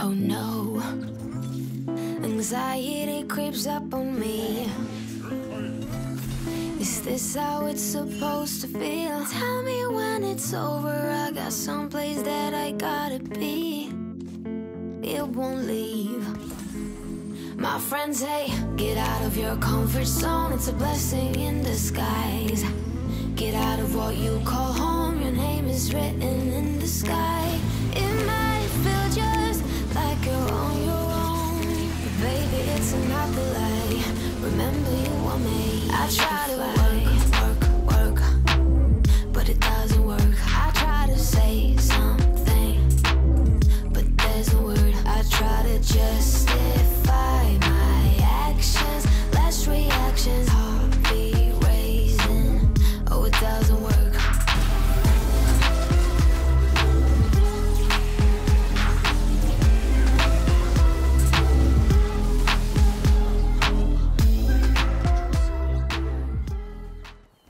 Oh no, anxiety creeps up on me. Is this how it's supposed to feel? Tell me when it's over. I got someplace that I gotta be. It won't leave. My friends say, get out of your comfort zone. It's a blessing in disguise. Get out of what you call home. Your name is written in the sky. Imagine you're on your own. But baby, it's another lie. Remember you were me. I try to